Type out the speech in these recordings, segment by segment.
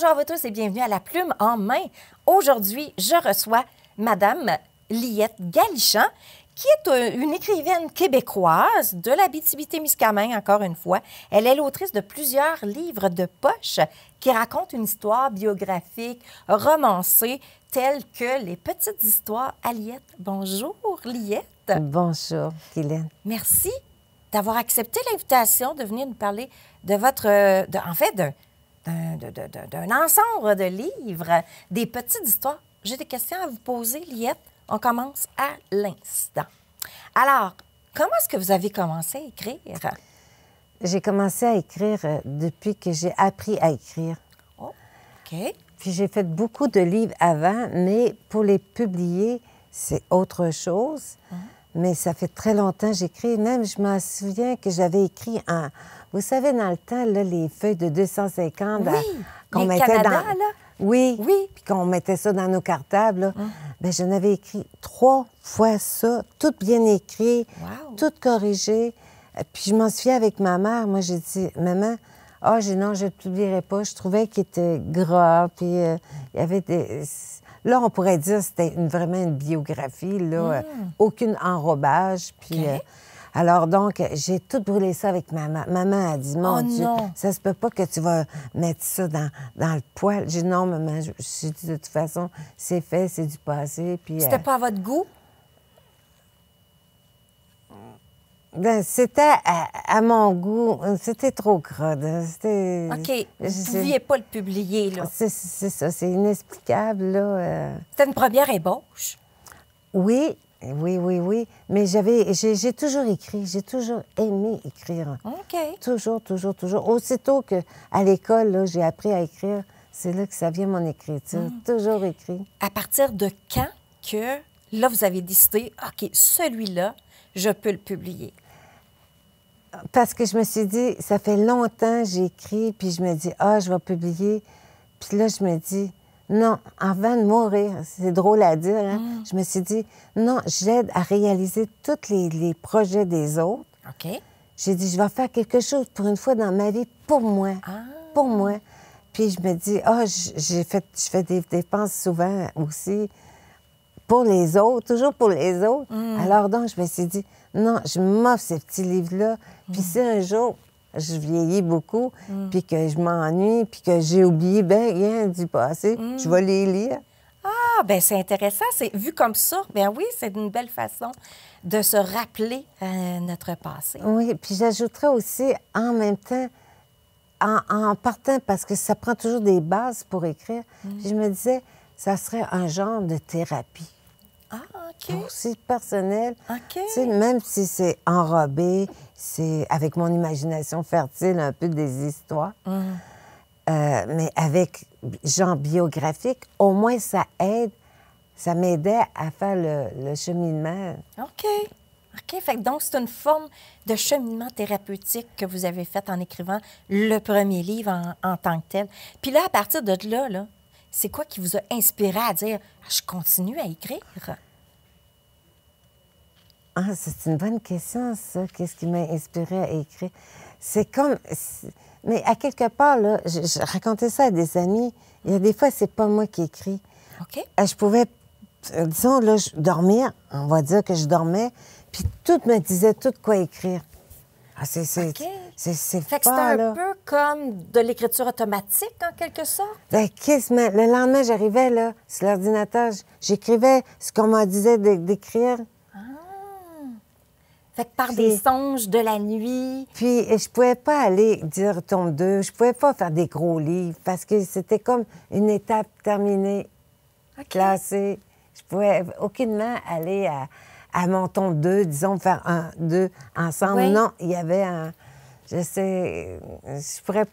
Bonjour à vous tous et bienvenue à La Plume en main. Aujourd'hui, je reçois Madame Liette Galichan, qui est une écrivaine québécoise de la BTB-Témiscamingue, encore une fois. Elle est l'autrice de plusieurs livres de poche qui racontent une histoire biographique, romancée, telle que Les petites histoires à Liette. Bonjour, Liette. Bonjour, Guylaine. Merci d'avoir accepté l'invitation de venir nous parler de votre, de- en fait, d'un- ensemble de livres, des petites histoires. J'ai des questions à vous poser, Liette. On commence à l'instant. Alors, comment est-ce que vous avez commencé à écrire? J'ai commencé à écrire euh, depuis que j'ai appris à écrire. Oh, OK. Puis j'ai fait beaucoup de livres avant, mais pour les publier, c'est autre chose. Mais ça fait très longtemps que j'écris. Même, je me souviens que j'avais écrit un... Vous savez, dans le temps, là, les feuilles de 250... Oui, à- les Canada, là. Oui, Oui. Puis qu'on mettait ça dans nos cartables. Là. Je n'avais écrit trois fois ça, tout bien écrit, Wow. tout corrigé. Euh, Puis je m'en souviens avec ma mère. Moi, j'ai dit, maman, ah, j'ai non, je ne le publierai pas. Je trouvais qu'il était gras. Puis euh, il y avait des. Là, on pourrait dire que c'était une- vraiment une biographie, là, euh, aucune enrobage. Puis. Euh, alors donc, j'ai tout brûlé ça avec maman. Maman a dit, mon Oh Dieu, non. ça se peut pas que tu vas mettre ça dans, dans le poêle. J'ai dit, non, maman, je, dit, de toute façon, c'est fait, c'est du passé. Puis, C'était euh, pas à votre goût? ben, c'était à, à mon goût, c'était trop crade. OK. Vous ne pouviez pas le publier, là. C'est, ça, c'est inexplicable, là. euh. C'était une première ébauche. Oui, oui, oui, oui. Mais j'avais, j'ai, toujours écrit, j'ai toujours aimé écrire. OK. Toujours, toujours, toujours. Aussitôt que à l'école, j'ai appris à écrire, c'est là que ça vient mon écriture. Toujours écrit. À partir de quand que, là, vous avez décidé, OK, celui-là, je peux le publier? Parce que je me suis dit, ça fait longtemps que j'écris, puis je me dis, ah, je vais publier. Puis là, je me dis, non, avant de mourir, c'est drôle à dire, hein, je me suis dit, non, j'aide à réaliser tous les, les projets des autres. OK. J'ai dit, je vais faire quelque chose pour une fois dans ma vie pour moi. Ah. Pour moi. Puis je me dis, ah, j- j'ai fait, je fais des dépenses souvent aussi pour les autres, toujours pour les autres. Alors donc, je me suis dit, non, je m'offre ces petits livres-là. Puis si un jour, je vieillis beaucoup, puis que je m'ennuie, puis que j'ai oublié bien rien du passé, je vais les lire. Ah, ben c'est intéressant. C'est vu comme ça. Ben oui, c'est une belle façon de se rappeler euh, notre passé. Oui, puis j'ajouterais aussi, en même temps, en, en partant, parce que ça prend toujours des bases pour écrire, puis je me disais, ça serait un genre de thérapie. Ah, OK. Aussi personnel. OK. Tu sais, même si c'est enrobé, c'est avec mon imagination fertile, un peu des histoires, euh, mais avec genre biographique, au moins ça aide, ça m'aidait à faire le, le cheminement. OK. OK. Fait que donc, c'est une forme de cheminement thérapeutique que vous avez fait en écrivant le premier livre en, en tant que tel. Puis là, à partir de là, là c'est quoi qui vous a inspiré à dire Ah, je continue à écrire? Ah, c'est une bonne question, ça. Qu'est-ce qui m'a inspiré à écrire? C'est comme. Mais à quelque part, là, je, je racontais ça à des amis. Il y a des fois, c'est pas moi qui écris. OK. Euh, Je pouvais, euh, disons, là, je- dormir. On va dire que je dormais. Puis tout me disait tout quoi écrire. Ah, c'est. C'est OK. c'est- Fait que un là. peu comme de l'écriture automatique, en quelque sorte? Ben. Le lendemain, j'arrivais, là, sur l'ordinateur, j'écrivais ce qu'on m'a disait d'écrire. Fait que par Puis- des songes de la nuit. Puis je pouvais pas aller dire tome 2, je pouvais pas faire des gros livres parce que c'était comme une étape terminée, classée. Je pouvais aucunement aller à, à mon tome 2, disons, faire un, deux ensemble. Oui. Non, il y avait un... Je sais... Je pourrais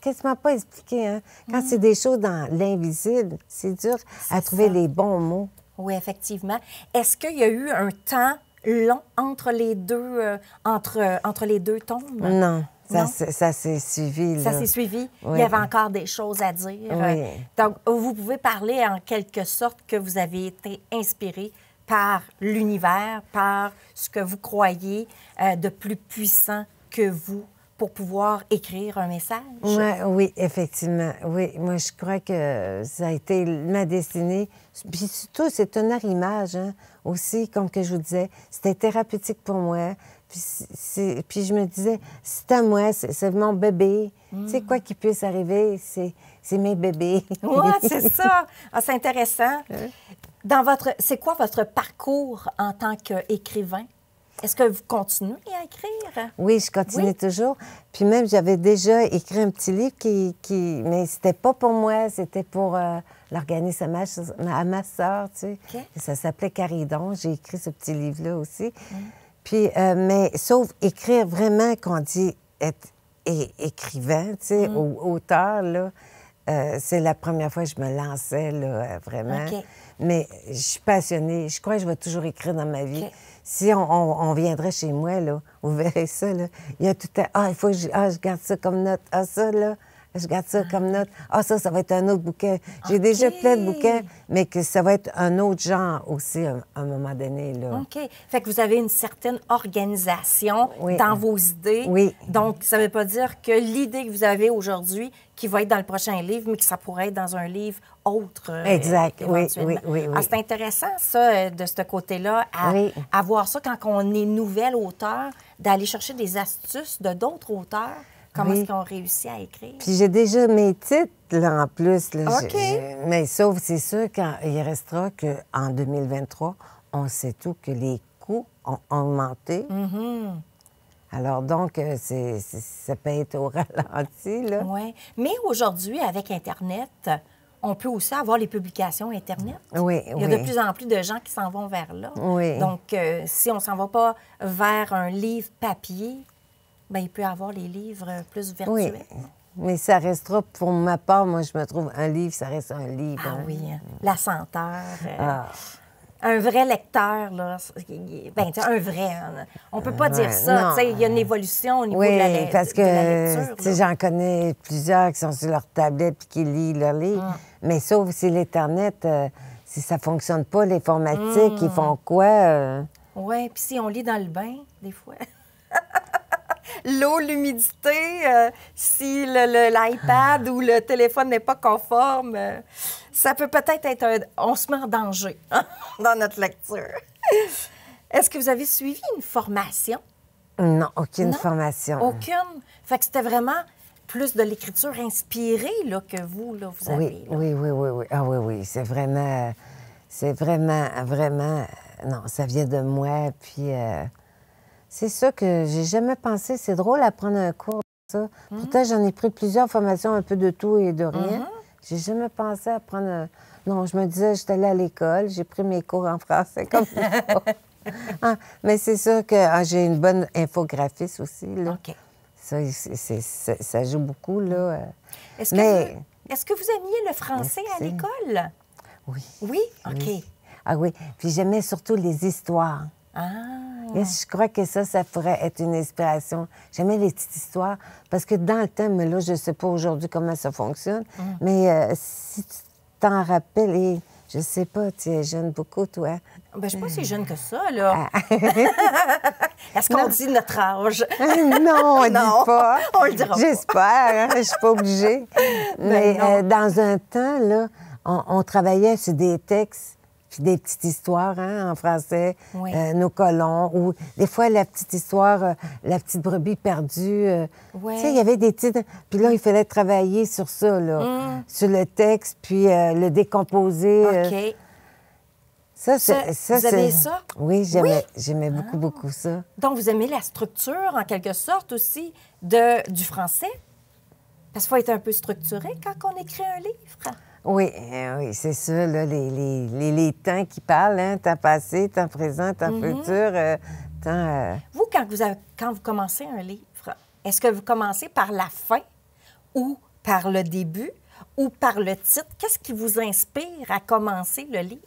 quasiment pas expliquer. Hein. Quand c'est des choses dans l'invisible, c'est dur à trouver ça. les bons mots. Oui, effectivement. Est-ce qu'il y a eu un temps long entre les deux, euh, entre, euh, entre les deux tomes? Non, ça, s'est- ça s'est suivi. Ça s'est suivi. Il y avait encore des choses à dire. Oui. Donc, vous pouvez parler en quelque sorte que vous avez été inspiré par l'univers, par ce que vous croyez euh, de plus puissant que vous pour pouvoir écrire un message. Ouais, oui, effectivement. Oui, moi, je crois que ça a été ma destinée. Puis surtout, c'est un arrimage hein, aussi, comme que je vous disais. C'était thérapeutique pour moi. Puis, puis je me disais, c'est à moi, c'est mon bébé. Tu sais, quoi qu'il puisse arriver, c'est c'est mes bébés. Oui, c'est ça. Ah, c'est intéressant. Dans votre, c'est quoi votre parcours en tant qu'écrivain? Est-ce que vous continuez à écrire? Oui, je continue Oui. toujours. Puis même, j'avais déjà écrit un petit livre qui... qui... Mais c'était pas pour moi, c'était pour euh, l'organisme à ma, à ma soeur, tu sais. Ça s'appelait Caridon. J'ai écrit ce petit livre-là aussi. Puis, euh, mais sauf écrire vraiment, qu'on dit être é- écrivain, tu sais, Mm. au- auteur, là, euh, c'est la première fois que je me lançais, là, vraiment. Mais je suis passionnée. Je crois que je vais toujours écrire dans ma vie. Si on, on- on viendrait chez moi, là, vous verrez ça, là, il y a tout un... Ah, il faut que je... Ah, je garde ça comme note. Ah, ça, là, je garde ça comme note. Ah, ça, ça va être un autre bouquin. J'ai déjà plein de bouquins, mais que ça va être un autre genre aussi, à un moment donné, là. OK. Fait que vous avez une certaine organisation Oui. dans vos idées. Oui. Donc, ça ne veut pas dire que l'idée que vous avez aujourd'hui, qui va être dans le prochain livre, mais que ça pourrait être dans un livre autre. euh, Exact. Oui, oui, oui, oui. Ah, c'est intéressant, ça, euh, de ce côté-là, à, Oui. à voir ça quand on est nouvel auteur, d'aller chercher des astuces de d'autres auteurs. Comment Oui. est-ce qu'ils ont réussi à écrire? Puis j'ai déjà mes titres, là, en plus. Là, OK. Mais sauf, c'est sûr qu'il restera qu'en 2023, on sait tout que les coûts ont augmenté. Mm-hmm. Alors donc, euh, c'est, ça peut être au ralenti, là. Oui. Mais aujourd'hui, avec Internet, on peut aussi avoir les publications Internet. Oui, Il y a de plus en plus de gens qui s'en vont vers là. Oui. Donc, euh, si on s'en va pas vers un livre papier, ben, il peut avoir les livres plus Oui. virtuels. Mais ça restera, pour ma part, moi, je me trouve, un livre, ça reste un livre. Ah hein. oui, hein. la senteur. euh, Ah. Un vrai lecteur, là, ben, un vrai. hein. On peut pas dire ça. Il y a une évolution au niveau Oui, de la, parce de la que lecture. j'en connais plusieurs qui sont sur leur tablette et qui lisent leur livre. Ah. Mais sauf si l'Internet, euh, si ça fonctionne pas, l'informatique, Mm. ils font quoi? euh? Oui, puis si on lit dans le bain, des fois. L'eau, l'humidité, euh, si l'iPad ou le téléphone n'est pas conforme, euh, ça peut peut-être être un... On se met en danger dans notre lecture. Est-ce que vous avez suivi une formation? Non, aucune Non? formation. Aucune? Fait que c'était vraiment plus de l'écriture inspirée là, que vous, là, vous avez. Oui, là. oui, oui, oui, oui. Ah oui, oui, c'est vraiment, c'est vraiment, vraiment, non, ça vient de moi. Puis euh, c'est ça que j'ai jamais pensé. C'est drôle à prendre un cours de ça. Mhm. Pourtant, j'en ai pris plusieurs formations, un peu de tout et de rien. J'ai jamais pensé à prendre. un- Non, je me disais, j'étais allée à l'école, j'ai pris mes cours en français comme ça. Ah, mais c'est sûr que ah, j'ai une bonne infographiste aussi. Là. OK. Ça, joue beaucoup, là. euh. Est-ce que, Mais- vous, est-ce que vous aimiez le français à l'école? Oui? Oui? OK. Ah oui. Puis j'aimais surtout les histoires. Ah, Et je crois que ça, ça pourrait être une inspiration. J'aimais les petites histoires parce que dans le temps, mais là, je ne sais pas aujourd'hui comment ça fonctionne, mais euh, si tu t'en rappelles, et je sais pas, tu es jeune beaucoup, toi. ben, je suis pas si jeune que ça, là. Ah. Est-ce qu'on dit notre âge? non, on ne dit pas. on le dira. J'espère, hein, je suis pas obligée. Mais non. euh, dans un temps, là, on, on travaillait sur des textes, puis des petites histoires hein, en français, Oui. euh, nos colons, ou des fois la petite histoire, euh, la petite brebis perdue. euh. Tu sais, il y avait des titres. Puis là, il fallait travailler sur ça, là, sur le texte, puis le décomposer. OK. ça, Ça, c'est- vous aimez ça? Oui, j'aimais, Oui? Ah. beaucoup, beaucoup ça. Donc, vous aimez la structure, en quelque sorte, aussi, de, du français? Parce qu'il faut être un peu structuré quand on écrit un livre. Oui, euh, oui, c'est ça, là, les, les, les, les temps qui parlent, hein, temps passé, temps présent, temps Mm-hmm. futur, euh, temps... euh, Vous, quand vous, avez- quand vous commencez un livre, est-ce que vous commencez par la fin ou par le début ou par le titre? Qu'est-ce qui vous inspire à commencer le livre?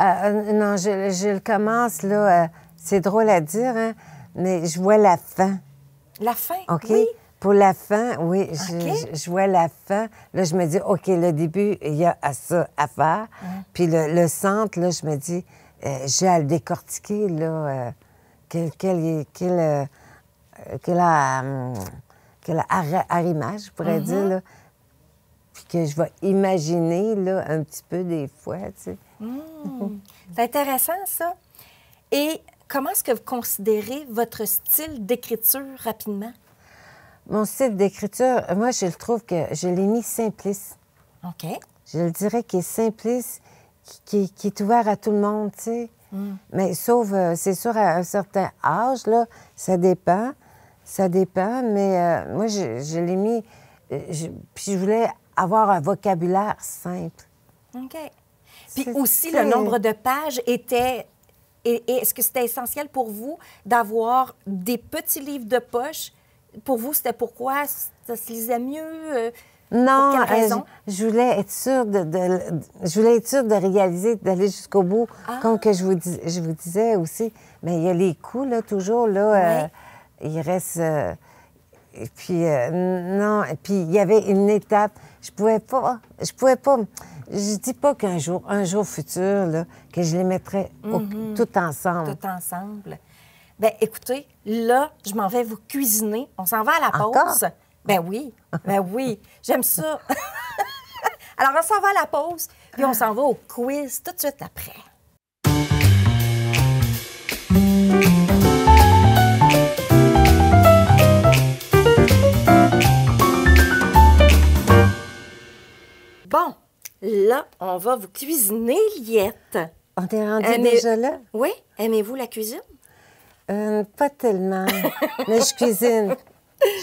euh, non, je, je le commence, là, c'est drôle à dire, hein, mais je vois la fin, La fin, OK? oui. Pour la fin, oui, je, OK. je- je vois la fin. Là, je me dis, OK, le début, il y a à ça à faire. Puis le, le centre, là, je me dis, euh, j'ai à le décortiquer, là. euh, quel, quel, quel, euh, arri- arrimage, je pourrais dire, là. Puis que je vais imaginer, là, un petit peu des fois, tu sais. C'est intéressant, ça. Et comment est-ce que vous considérez votre style d'écriture rapidement? Mon style d'écriture, moi, je le trouve que je l'ai mis simpliste. OK. Je le dirais qu'il est simpliste, qui, qui- qui est ouvert à tout le monde, tu sais. Mais sauf, euh, c'est sûr, à un certain âge, là, ça dépend. Ça dépend, mais euh, moi, je, je l'ai mis... euh, je- puis je voulais avoir un vocabulaire simple. OK. Puis aussi, le nombre de pages était. Est-ce que c'était essentiel pour vous d'avoir des petits livres de poche? Pour vous, c'était pourquoi? Ça se lisait mieux? euh, Non, Pour quelle euh, raison? je, je voulais être sûre de, de- je voulais être sûre de réaliser, d'aller jusqu'au bout, Ah. comme que je vous, dis- je vous disais aussi. Mais il y a les coups, là, toujours, là, euh, il reste... euh, et puis, euh, non, et puis il y avait une étape. Je pouvais pas, je pouvais pas... Je dis pas qu'un jour, un jour futur, là, que je les mettrais au- Mm-hmm. tout ensemble. tout ensemble. Ben écoutez, là, je m'en vais vous cuisiner. On s'en va à la Encore? pause. Ben oui, ben oui, j'aime ça. Alors, on s'en va à la pause, puis on s'en va au quiz tout de suite après. Bon, là, on va vous cuisiner, Liette. On est rendu Aimez- déjà là? Oui, aimez-vous la cuisine? Euh, pas tellement. Mais je cuisine.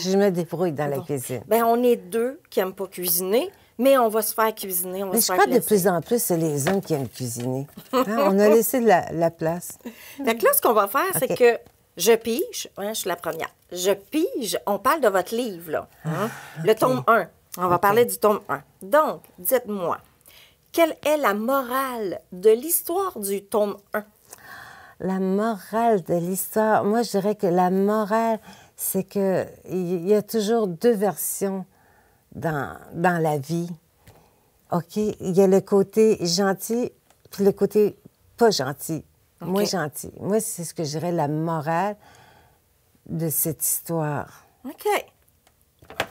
Je me débrouille dans la cuisine. Ben, on est deux qui n'aiment pas cuisiner, mais on va se faire cuisiner. On va Mais se je faire crois que de plus en plus, c'est les hommes qui aiment cuisiner. Hein, On a laissé de la, la place. Fait que là, ce qu'on va faire, c'est que je pige. hein, je suis la première. Je pige. On parle de votre livre, là. hein, Le tome 1. On va parler du tome 1. Donc, dites-moi, quelle est la morale de l'histoire du tome 1? La morale de l'histoire, moi, je dirais que la morale, c'est que il y a toujours deux versions dans, dans la vie. OK? Il y a le côté gentil, puis le côté pas gentil. Moi, gentil. Moi, c'est ce que je dirais la morale de cette histoire. OK.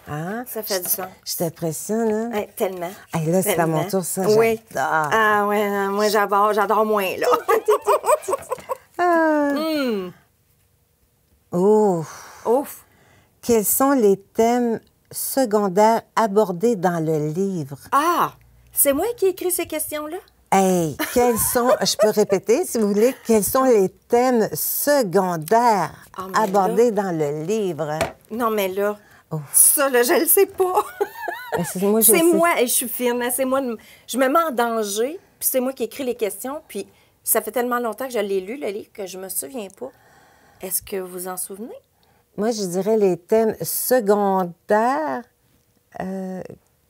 Hein? Ça fait du sens. Je t'impressionne, hein? Tellement. Hey, là, c'est à mon tour, ça, Oui. Ah, ouais, moi, j'adore, j'adore moins, là. Ah. Hmm. Ouf. Quels sont les thèmes secondaires abordés dans le livre? Ah, c'est moi qui ai écrit ces questions-là? Hey, quels sont, je peux répéter si vous voulez, quels sont les thèmes secondaires Ah, abordés dans le livre? Non, mais là, Oh. ça, là, je le sais pas. C'est moi, je moi, suis fine, hein, c'est moi, je me mets en danger, puis c'est moi qui écris les questions, puis ça fait tellement longtemps que je l'ai lu, le livre, que je me souviens pas. Est-ce que vous en souvenez? Moi, je dirais les thèmes secondaires, euh,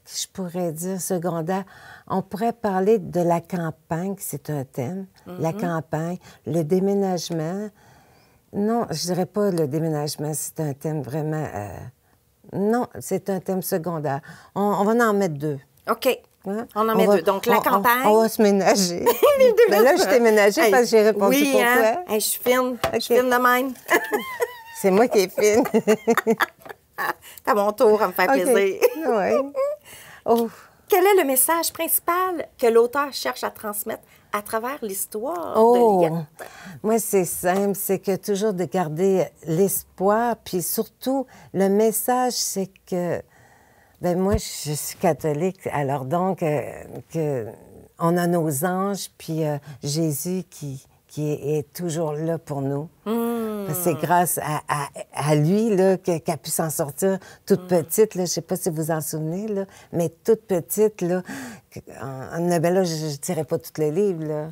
je pourrais dire secondaires. On pourrait parler de la campagne, c'est un thème. La Mhm. campagne, le déménagement. Non, je dirais pas le déménagement, c'est un thème vraiment... euh, non, c'est un thème secondaire. On, on va en mettre deux. OK. Hein? On en met va- deux. Donc, la on- campagne. On, va se ménager. ben là, je t'ai ménagé Hey, parce que j'ai répondu oui, pour hein? toi. Hey, je suis fine. Je suis fine de même. C'est moi qui est fine. C'est à mon tour à me faire plaisir. Oui. Oh. Quel est le message principal que l'auteur cherche à transmettre à travers l'histoire de Oh, Liette? moi, c'est simple, c'est que toujours de garder l'espoir, puis surtout, le message, c'est que, ben moi, je suis catholique, alors donc, euh, que on a nos anges, puis euh, Jésus qui, qui est, est toujours là pour nous. Que C'est grâce à, à- à lui qu'elle a pu s'en sortir toute petite. Là, je ne sais pas si vous vous en souvenez, là, mais toute petite. Là, en, en- ben là, je ne dirais pas tous les livres. Là.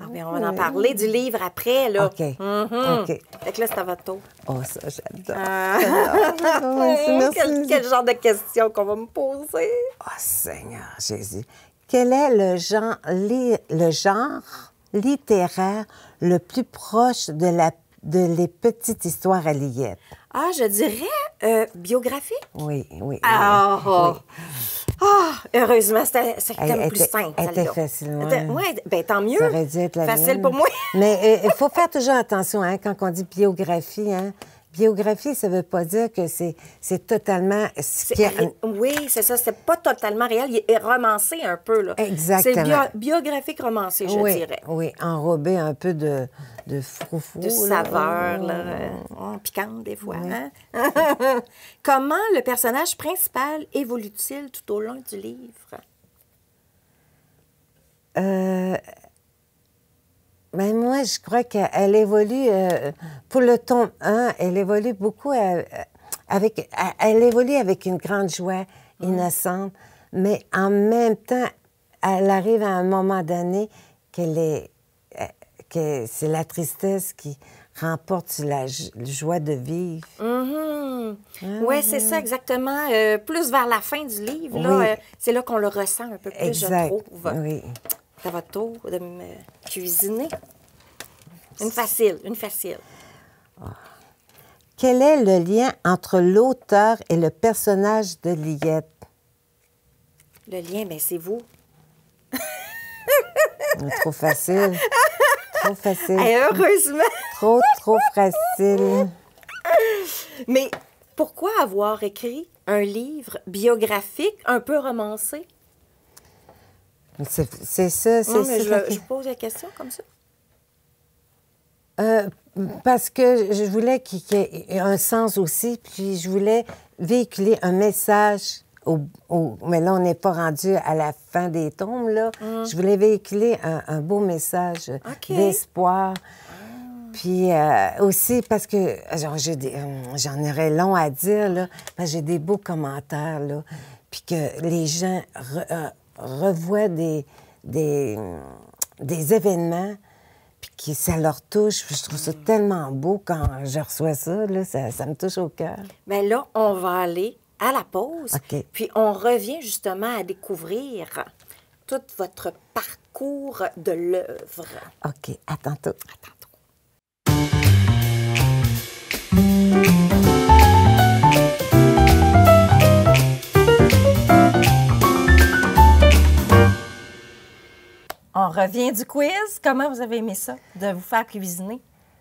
Ah, on va en parler du livre après, là. OK. Mhm. OK. Fait que là, c'est à votre tour. Oh, ça, j'adore. Ah. Oh, merci, merci. quel, quel genre de questions qu'on va me poser? Oh, Seigneur Jésus. Quel est le genre, li- le genre littéraire le plus proche de, la, de les petites histoires à Liette? Ah, je dirais euh, biographie. Oui, oui. Ah, oui, ah. oui. Ah, heureusement, c'était comme plus était- simple. elle était facile, ouais. Ouais, ben tant mieux. Ça aurait dû être la Facile mienne. pour moi. Mais euh, il faut faire toujours attention hein, quand on dit biographie. Hein. Biographie, ça veut pas dire que c'est c'est totalement Oui, c'est ça. C'est pas totalement réel. Il est romancé un peu. là. Exactement. C'est bio- biographique romancé, je oui, dirais. Oui, enrobé un peu de, de froufrou. De là. saveur, là, euh, oh, piquante des fois. hein? Comment le personnage principal évolue-t-il tout au long du livre? Euh, ben moi, je crois qu'elle évolue, euh, pour le tome 1, elle évolue beaucoup euh, avec, elle évolue avec une grande joie innocente, mais en même temps, elle arrive à un moment donné qu'elle est, euh, que c'est la tristesse qui remporte sur la jo- joie de vivre. Mhm. Oui, c'est ça exactement. Euh, plus vers la fin du livre, là, Oui. euh, c'est là qu'on le ressent un peu plus, Exact. je trouve. Oui. C'est à votre tour de me cuisiner? Une facile, une facile. Quel est le lien entre l'auteur et le personnage de Liette? Le lien, ben c'est vous. Trop facile. Trop facile. Et heureusement. Trop, trop facile. Mais pourquoi avoir écrit un livre biographique un peu romancé? C'est ça, c'est ça. je, je pose la question comme ça. Euh, parce que je voulais qu'il y ait un sens aussi, puis je voulais véhiculer un message. Au, au- mais là, on n'est pas rendu à la fin des tomes, là. Je voulais véhiculer un, un beau message d'espoir. Puis euh, aussi parce que genre, j'ai des- euh, j'en aurais long à dire, là, parce que j'ai des beaux commentaires, là. Puis que les gens re- euh, revoient des, des, des événements, puis que ça leur touche. Je trouve ça tellement beau quand je reçois ça, là, ça, ça me touche au cœur. Bien là, on va aller à la pause. Puis on revient justement à découvrir tout votre parcours de l'œuvre. OK, à tantôt. À tantôt. On revient du quiz. Comment vous avez aimé ça, de vous faire cuisiner?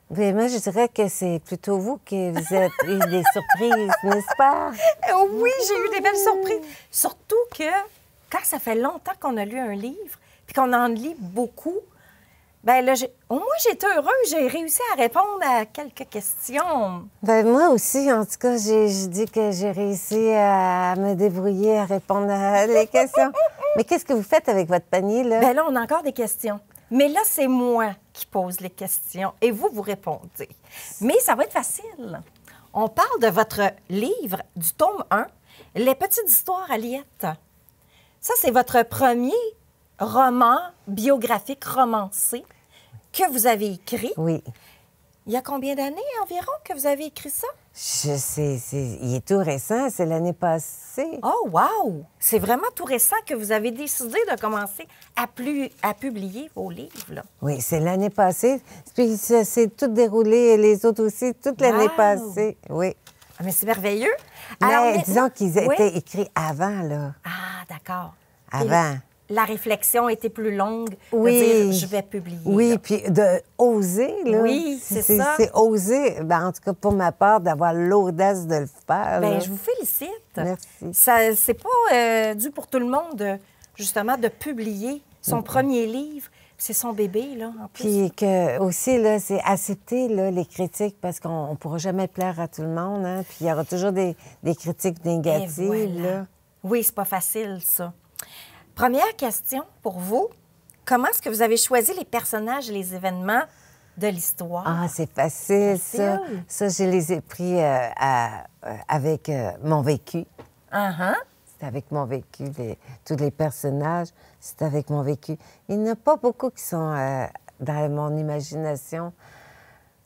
Mais moi, je dirais que c'est plutôt vous qui vous êtes eu des surprises, n'est-ce pas? Oh oui, j'ai eu des belles surprises. Surtout que quand ça fait longtemps qu'on a lu un livre, puis qu'on en lit beaucoup, ben là, au moins j'étais heureuse, j'ai réussi à répondre à quelques questions. Ben, moi aussi, en tout cas, j'ai je dis que j'ai réussi à me débrouiller, à répondre à les questions. Mais qu'est-ce que vous faites avec votre panier, là? Ben là, on a encore des questions. Mais là, c'est moi qui pose les questions et vous, vous répondez. Mais ça va être facile. On parle de votre livre du tome 1, Les petites histoires à Liette. Ça, c'est votre premier roman biographique romancé que vous avez écrit. Oui. Il y a combien d'années environ que vous avez écrit ça? Je sais, c'est- il est tout récent, c'est l'année passée. Oh, wow! C'est vraiment tout récent que vous avez décidé de commencer à, plus, à publier vos livres. là. Oui, c'est l'année passée. Puis ça s'est tout déroulé, les autres aussi, toute l'année Wow! passée. Oui. Ah, mais c'est merveilleux. Mais maintenant- disons qu'ils Oui? étaient écrits avant, là. Ah, d'accord. Avant. La réflexion était plus longue. de Oui. dire, je vais publier. Oui, là. puis de oser, là. Oui, c'est ça. C'est oser, ben, en tout cas pour ma part, d'avoir l'audace de le faire. Là. je vous félicite. Merci. C'est pas euh, dû pour tout le monde, de- justement, de publier son premier livre. C'est son bébé, là, en plus. Puis que aussi, là, c'est accepter là, les critiques parce qu'on ne pourra jamais plaire à tout le monde. Hein? Puis il y aura toujours des, des critiques négatives. voilà. là. Oui, c'est pas facile, ça. Première question pour vous. Comment est-ce que vous avez choisi les personnages et les événements de l'histoire? Ah, c'est facile, ça. Ça, je les ai pris euh, à- euh, avec euh, mon vécu. Uh-huh. C'est avec mon vécu. les- tous les personnages, c'est avec mon vécu. Il n'y en a pas beaucoup qui sont dans mon imagination.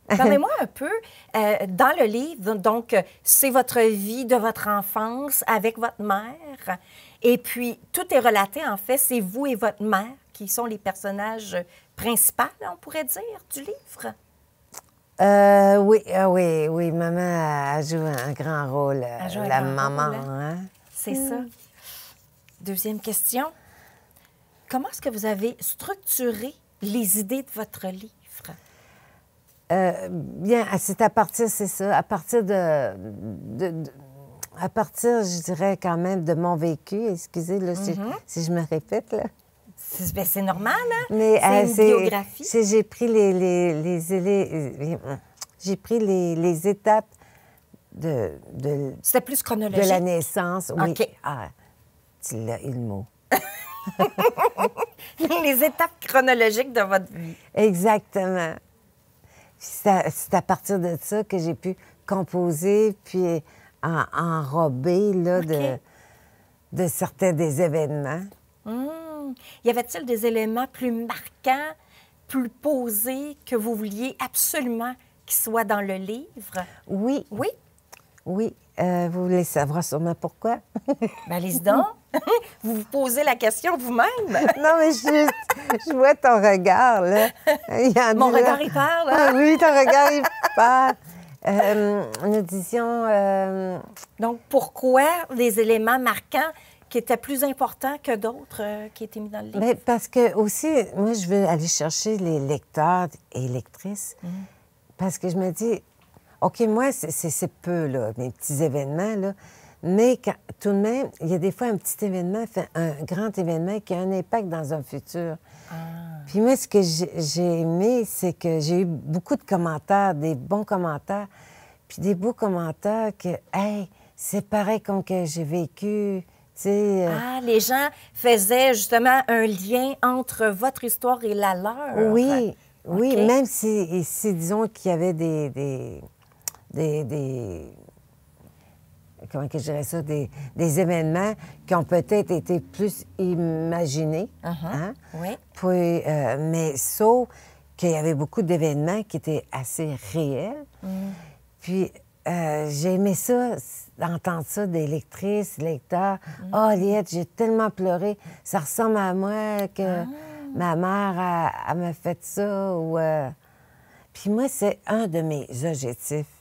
Parlez-moi un peu euh, dans le livre. Donc, euh, c'est votre vie de votre enfance avec votre mère. Et puis, tout est relaté, en fait, c'est vous et votre mère qui sont les personnages principaux, on pourrait dire, du livre? Euh, oui, ah oui, oui, maman elle joue un grand rôle, joue la maman. rôle, hein? C'est ça. Deuxième question. Comment est-ce que vous avez structuré les idées de votre livre? Euh, bien, c'est à partir, c'est ça, à partir de, de- de- à partir, je dirais quand même de mon vécu. Excusez là, si, Mm-hmm. si je me répète là. C'est ben, normal, hein? Mais c'est euh, une biographie. j'ai pris les, les, les j'ai pris les, étapes de, de, C'était plus de chronologique. la naissance. Oui. OK. Ah, tu l'as eu le mot. Les étapes chronologiques de votre vie. Exactement. C'est à, partir de ça que j'ai pu composer puis en- enrober là, de, de certains des événements. Hum. Y avait-il des éléments plus marquants, plus posés que vous vouliez absolument qu'ils soient dans le livre? Oui, Oui? oui. Euh, vous voulez savoir sûrement pourquoi? Ben, allez-y donc. vous vous posez la question vous-même. non, mais je, je vois ton regard, là. Il y en Mon là. regard, il parle, hein? Ah oui, ton regard, il parle. Euh, nous disions... euh, Donc, pourquoi des éléments marquants qui étaient plus importants que d'autres euh, qui étaient mis dans le livre? Mais parce que aussi, moi, je veux aller chercher les lecteurs et lectrices parce que je me dis, OK, moi, c'est- peu, là, mes petits événements, là. Mais quand- tout de même, il y a des fois un petit événement fait un grand événement qui a un impact dans un futur. Puis moi, ce que j'ai aimé, c'est que j'ai eu beaucoup de commentaires, des bons commentaires, puis des beaux commentaires que, hey, c'est pareil comme que j'ai vécu, euh, Ah, les gens faisaient justement un lien entre votre histoire et la leur. Oui, oui, même si, si, disons qu'il y avait des, des, des, des- comment que je dirais ça, des, des événements qui ont peut-être été plus imaginés, hein? Oui. Puis, euh, mais sauf qu'il y avait beaucoup d'événements qui étaient assez réels. Puis, euh, j'ai aimé ça, d'entendre ça des lectrices, lecteurs. Oh, Liette, j'ai tellement pleuré. Ça ressemble à moi que ma mère, a, m'a fait ça. Ou, euh, Puis moi, c'est un de mes objectifs.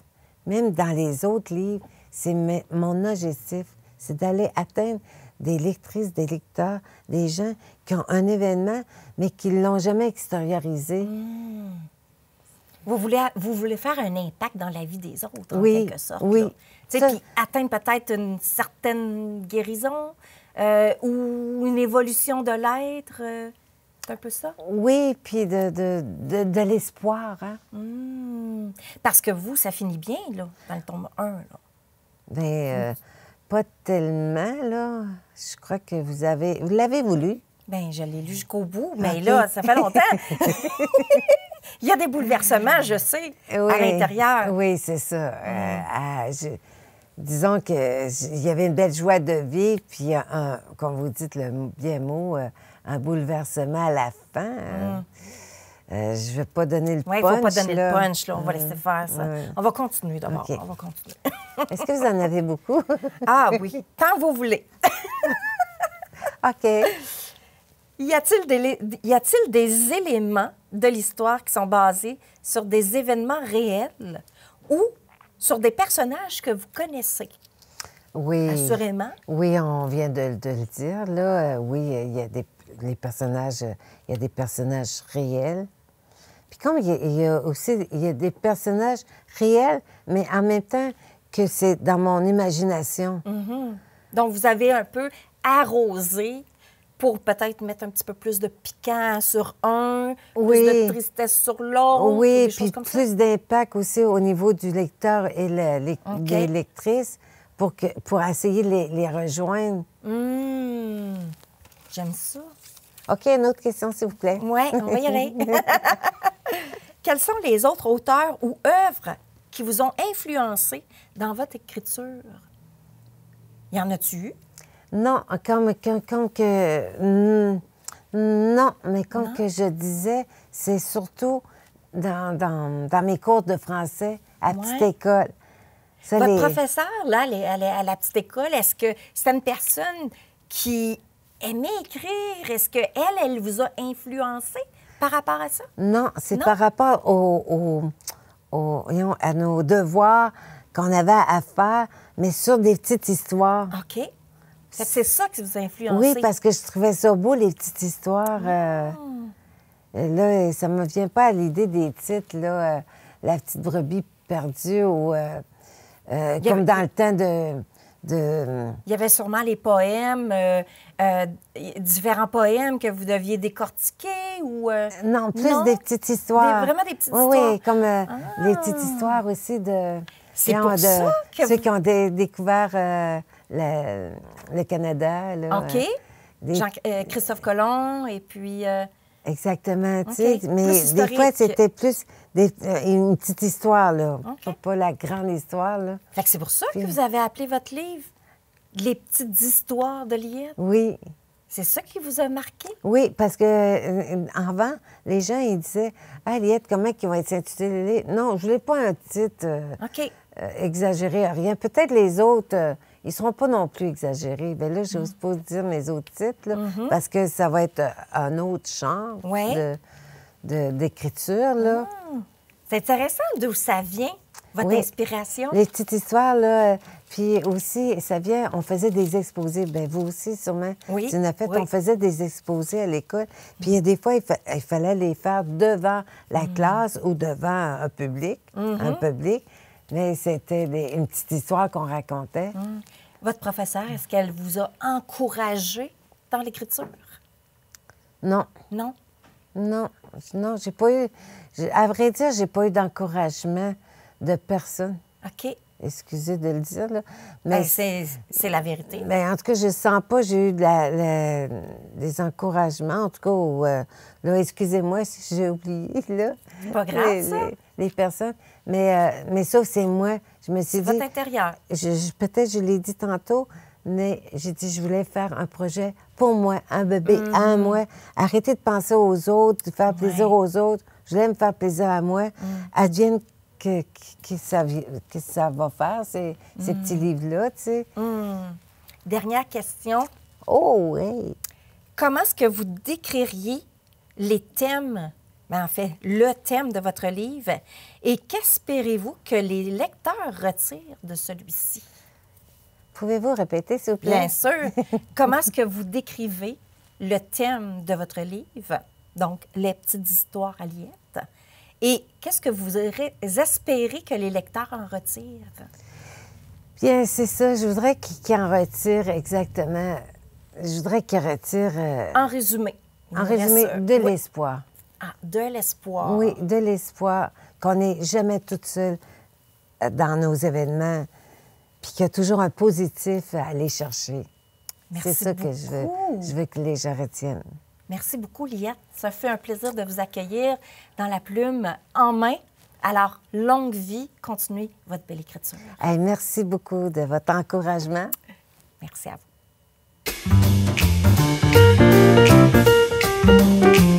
Même dans les autres livres, c'est mon objectif. C'est d'aller atteindre des lectrices, des lecteurs, des gens qui ont un événement, mais qui ne l'ont jamais extériorisé. Vous voulez, vous voulez faire un impact dans la vie des autres, Oui, en quelque sorte. oui. puis atteindre peut-être une certaine guérison euh, ou une évolution de l'être. euh, c'est un peu ça? Oui, puis de, de, de, de l'espoir. Hein? Hmm. Parce que vous, ça finit bien, là, dans le tome 1. Là. Mais euh, pas tellement, là. Je crois que vous avez... Vous l'avez voulu. Bien, je l'ai lu jusqu'au bout, mais là, ça fait longtemps. Il y a des bouleversements, je sais, à l'intérieur. Oui, c'est ça. Euh, ah, je- disons qu'il y avait une belle joie de vie, puis un, comme vous dites le bien mot, euh, un bouleversement à la fin. hein. Euh, je ne vais pas donner le Oui, il punch. ne faut pas donner là. le punch, là. On va laisser faire ça. ouais. On va continuer d'abord. On va continuer. Est-ce que vous en avez beaucoup? ah oui, quand vous voulez. OK. Y a-t-il des, y a-t-il des éléments de l'histoire qui sont basés sur des événements réels ou sur des personnages que vous connaissez? Oui. Assurément. Oui, on vient de, de le dire. Là, Euh, oui, il y a des les personnages, il y a des personnages réels. Puis comme il y a, il y a aussi il y a des personnages réels, mais en même temps que c'est dans mon imagination. Donc, vous avez un peu arrosé pour peut-être mettre un petit peu plus de piquant sur un, Oui. plus de tristesse sur l'autre, oui, puis plus d'impact aussi au niveau du lecteur et les, OK. des lectrices pour, que, pour essayer de les, les rejoindre. Hum, J'aime ça. OK, une autre question, s'il vous plaît. Oui, on va y aller. Quels sont les autres auteurs ou œuvres qui vous ont influencé dans votre écriture? Y en a-tu eu? Non, comme, comme, comme que. hmm, non, mais comme que je disais, c'est surtout dans, dans, dans mes cours de français à petite école. Ça, Votre les- professeur, là, à la petite école, est-ce que c'est une personne qui aimait écrire? Est-ce qu'elle, elle vous a influencé par rapport à ça? Non, c'est par rapport au, au- au- à nos devoirs qu'on avait à faire, mais sur des petites histoires. OK. C'est ça qui vous a influencé. Oui, parce que je trouvais ça beau, les petites histoires. euh, Ah. euh, là, ça me vient pas à l'idée des titres, là. euh, la petite brebis perdue ou euh, comme avait- dans le temps de. De Il y avait sûrement les poèmes, euh, euh, différents poèmes que vous deviez décortiquer ou... euh, non, plus Non? des petites histoires. Des- vraiment des petites oui, histoires. Oui, comme Ah. les petites histoires aussi de. C'est genre pour de ça que Ceux vous- qui ont dé- découvert le, le Canada. Là, OK. des- Jean- Christophe Colomb et puis... Exactement, tu sais. Mais des fois, c'était plus des- euh, une petite histoire, là. Pas, la grande histoire, là. Fait que c'est pour ça que vous avez appelé votre livre Les petites histoires de Liette? Oui, C'est ça qui vous a marqué? oui, parce que euh, avant, les gens, ils disaient Ah, Liette, comment ils vont être intitulés? Non, je voulais pas un titre euh, euh, exagéré à rien. Peut-être les autres, euh, ils seront pas non plus exagérés. Bien là, j'ose Mm. pas dire mes autres titres, là, parce que ça va être euh, un autre genre Ouais. de- de- d'écriture, là. C'est intéressant d'où ça vient, votre Oui. inspiration. Les petites histoires, là. Puis aussi, ça vient, on faisait des exposés. Bien, vous aussi, sûrement. Oui, Tu en as fait, oui. on faisait des exposés à l'école. Puis il y a des fois, il, fa- il fallait les faire devant la Mm. classe ou devant un public. Mm-hmm. Un public. Mais c'était une petite histoire qu'on racontait. Mm. Votre professeure, est-ce qu'elle vous a encouragé dans l'écriture? Non, Non? Non, non, j'ai pas eu. À vrai dire, j'ai pas eu d'encouragement de personne. OK. Excusez de le dire, là. Ben, Mais c'est c'est la vérité. Ben, en tout cas, je sens pas, j'ai eu de la- la- des encouragements, en tout cas, ou, euh, là, excusez-moi si j'ai oublié, là. C'est pas grave, les, ça. les- les personnes. Mais, euh, mais ça, c'est moi. Je me suis dit, Votre intérieur. je- je- peut-être je l'ai dit tantôt, mais j'ai dit, je voulais faire un projet pour moi, un bébé à moi. Arrêter de penser aux autres, de faire plaisir. Ouais. Mm. aux autres. Je voulais me faire plaisir à moi. Advienne que, que, que ça, vi- que ça va faire, ces, ces Mm. petits livres-là, tu sais. Hmm. Dernière question. Oh, oui. Comment est-ce que vous décririez les thèmes, ben, en fait, le thème de votre livre, et qu'espérez-vous que les lecteurs retirent de celui-ci? Pouvez-vous répéter, s'il vous plaît? Bien sûr. Comment est-ce que vous décrivez le thème de votre livre, donc les petites histoires à Liette, et qu'est-ce que vous espérez que les lecteurs en retirent? Bien, c'est ça. Je voudrais qu'il qu'il en retire exactement. Je voudrais qu'il retire, euh, En résumé. en résumé, de oui. l'espoir. Ah, de l'espoir. Oui, de l'espoir, qu'on n'est jamais toute seule euh, dans nos événements, puis qu'il y a toujours un positif à aller chercher. C'est ça que je veux, je veux que les gens retiennent. Merci beaucoup, Liette. Ça fait un plaisir de vous accueillir dans la plume en main. Alors, longue vie, continuez votre belle écriture. Merci beaucoup de votre encouragement. Merci à vous.